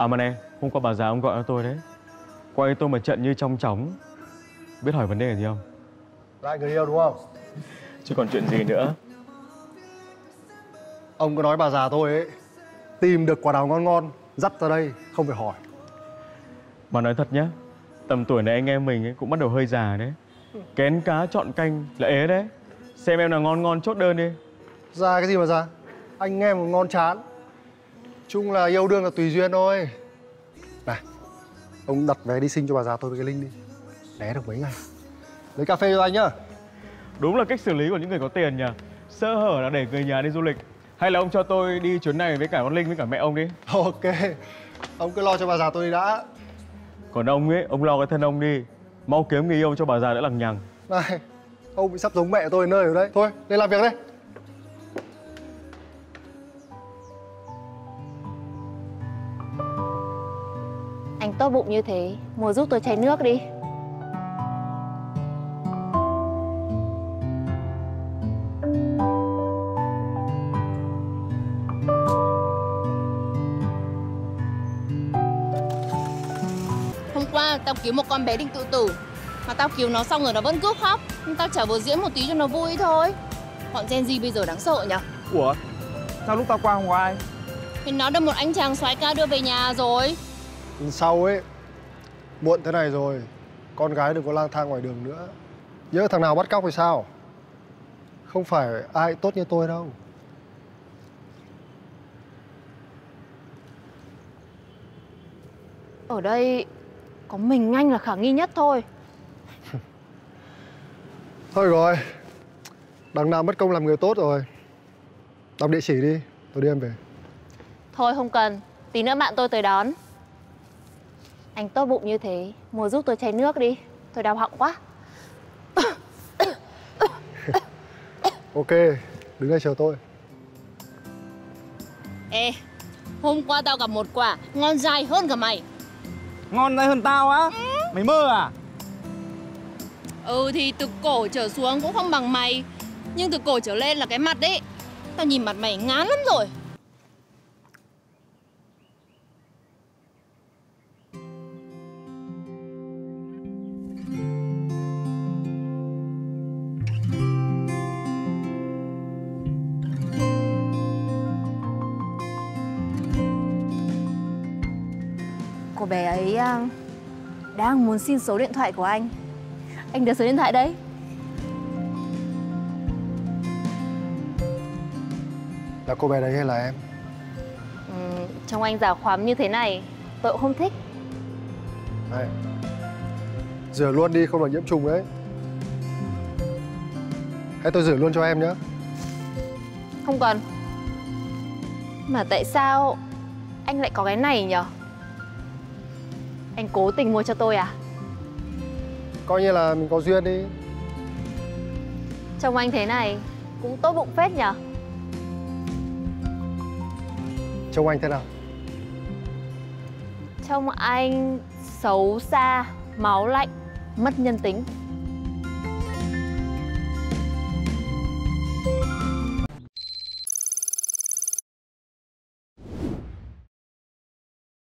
À mà này, hôm qua bà già ông gọi cho tôi đấy. Quay tôi một trận như trong chóng. Biết hỏi vấn đề gì không? Lại người yêu đúng không? Chứ còn chuyện gì nữa? Ông có nói bà già tôi ấy Tìm được quả đào ngon ngon Dắt ra đây không phải hỏi. Mà nói thật nhá Tầm tuổi này anh em mình ấy cũng bắt đầu hơi già đấy. Kén cá chọn canh là ế đấy. Xem em nào ngon ngon chốt đơn đi. Ra cái gì mà ra Anh một ngon chán Chung là yêu đương là tùy duyên thôi. Này Ông đặt vé đi sinh cho bà già tôi với cái Linh đi. Né được mấy ngày? Lấy cà phê cho anh nhá. Đúng là cách xử lý của những người có tiền nhỉ. Sơ hở là để người nhà đi du lịch. Hay là ông cho tôi đi chuyến này với cả con Linh với cả mẹ ông đi? Ok Ông cứ lo cho bà già tôi đi đã. Còn ông ấy, ông lo cái thân ông đi. Mau kiếm người yêu cho bà già đỡ lằng nhằng. Này Ông bị sắp giống mẹ tôi nơi ở đấy. Thôi lên làm việc đây tốt bụng như thế, mua giúp tôi chai nước đi. Hôm qua tao cứu một con bé định tự tử Mà tao cứu nó xong rồi nó vẫn cứ khóc. Nhưng tao chả vừa diễn một tí cho nó vui thôi. Bọn Gen Z bây giờ đáng sợ nhỉ Ủa? Sao lúc tao qua không có ai? Thì nó được một anh chàng soái ca đưa về nhà rồi sau ấy Muộn thế này rồi Con gái đừng có lang thang ngoài đường nữa. Nhớ thằng nào bắt cóc thì sao? Không phải ai tốt như tôi đâu. Ở đây có mình anh là khả nghi nhất thôi. Thôi rồi Đằng nào mất công làm người tốt rồi. Đọc địa chỉ đi Tôi đưa em về. Thôi không cần, tí nữa bạn tôi tới đón. Anh tốt bụng như thế, mua giúp tôi chai nước đi. Tôi đau họng quá. Ok Đứng đây chờ tôi. Ê Hôm qua tao gặp một quả Ngon dai hơn cả mày. Ngon đây hơn tao á? Mày mơ à? Ừ thì từ cổ trở xuống cũng không bằng mày. Nhưng từ cổ trở lên là cái mặt đấy Tao nhìn mặt mày ngán lắm rồi Cô bé ấy à, đang muốn xin số điện thoại của anh. Anh đưa số điện thoại đấy. Là cô bé đấy hay là em Ừ, trông anh già khoắm như thế này, tôi cũng không thích. Này Rửa luôn đi không là nhiễm trùng đấy Hay tôi rửa luôn cho em nhé Không cần. Mà tại sao anh lại có cái này nhở? Anh cố tình mua cho tôi à? Coi như là mình có duyên đi Trông anh thế này cũng tốt bụng phết nhở? Trông anh thế nào Trông anh xấu xa, máu lạnh, mất nhân tính.